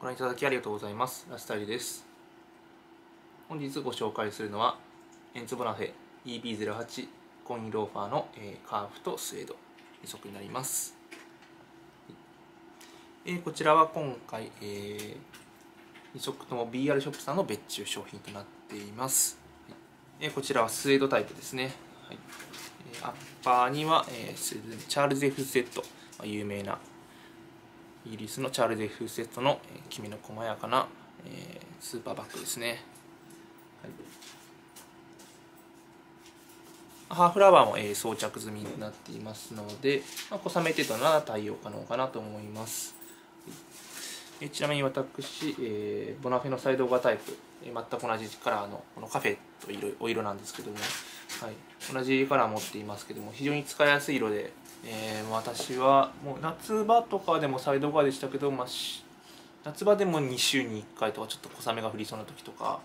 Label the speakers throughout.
Speaker 1: ご覧いただきありがとうございます。ラスタイルです。本日ご紹介するのは、エンツボナフェ EB08 コインローファーの、えー、カーフとスエード2足になります。えー、こちらは今回、えー、2足とも BR ショップさんの別注商品となっています。えー、こちらはスエードタイプですね。はい、アッパーには、えー、チャールズ・エフ・セット、まあ、有名なイギリスのチャールズ・フーセットの、えー、きめの細やかな、えー、スーパーバッグですね、はい、ハーフラバーも、えー、装着済みになっていますので、まあ、小雨程度なら対応可能かなと思います、はい、ちなみに私、えー、ボナフェのサイドオーバータイプ、えー、全く同じカラーのこのカフェというお色なんですけども、はい、同じカラー持っていますけども非常に使いやすい色でえー、私はもう夏場とかでもサイドバーでしたけど、まあ、夏場でも2週に1回とかちょっと小雨が降りそうな時とか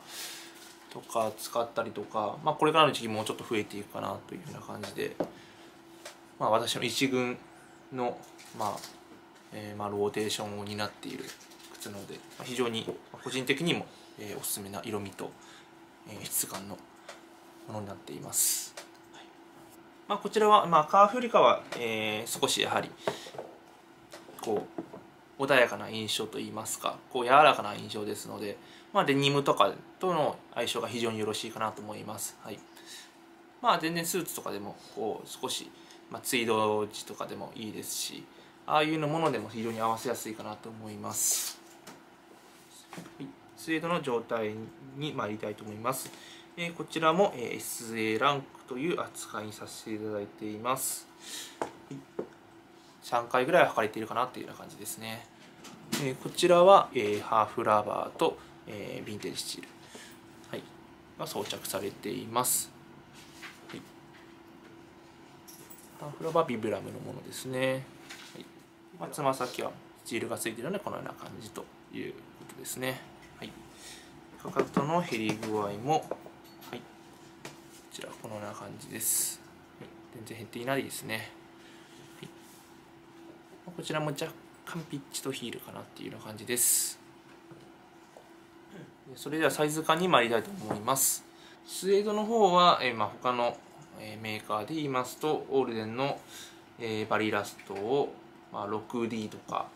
Speaker 1: とか使ったりとか、まあ、これからの時期もうちょっと増えていくかなというふうな感じで、まあ、私の一軍の、まあえー、まあローテーションを担っている靴なので、まあ、非常に個人的にも、えー、おすすめな色味と、えー、質感のものになっています。まあ、こちらは、まあ、カーフよりかは、えー、少しやはりこう穏やかな印象といいますかこう柔らかな印象ですので、まあ、デニムとかとの相性が非常によろしいかなと思います。はいまあ、全然スーツとかでもこう少し、まあ、ツイード地とかでもいいですしああいうのものでも非常に合わせやすいかなと思います。はい、スウェードの状態に参りたいと思います。え、こちらも、え、SA ランクという扱いにさせていただいています。3回ぐらい測れているかなというような感じですね。え、こちらは、え、ハーフラバーと、え、ヴィンテージスチール、はい、が装着されています。はい、ハーフラバービブラムのものですね。はいまあ、つま先はスチールがついているのでこのような感じということですね。はい、かかとの減り具合もこのような感じです、全然減っていないですね、はい、こちらも若干ピッチとヒールかなっていうような感じです。それではサイズ感に参りたいと思います。スウェードの方は、えー、まあ他のメーカーで言いますとオールデンの、えー、バリラストを、まあ、6D とか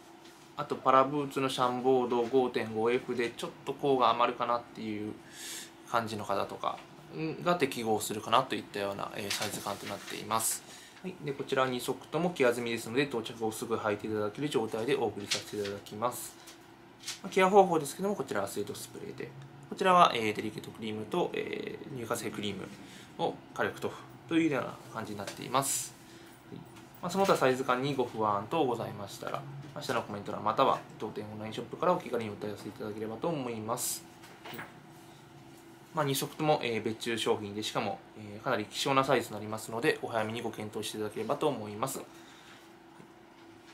Speaker 1: あとパラブーツのシャンボード 5.5F でちょっと甲が余るかなっていう感じの方とかが適合するかなといったようなサイズ感となっています。はい、でこちら2足ともケア済みですので到着後すぐ履いていただける状態でお送りさせていただきます。ケア方法ですけどもこちらはスイートスプレーでこちらは、えデリケートクリームと、え乳化性クリームを火力とというような感じになっています。まあ、その他サイズ感にご不安等ございましたら、下のコメント欄または当店オンラインショップからお気軽にお問い合わせいただければと思います。まあ、2色とも、え別注商品でしかも、えかなり希少なサイズになりますのでお早めにご検討していただければと思います。ご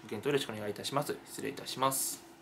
Speaker 1: 検討よろしくお願いいたします。失礼いたします。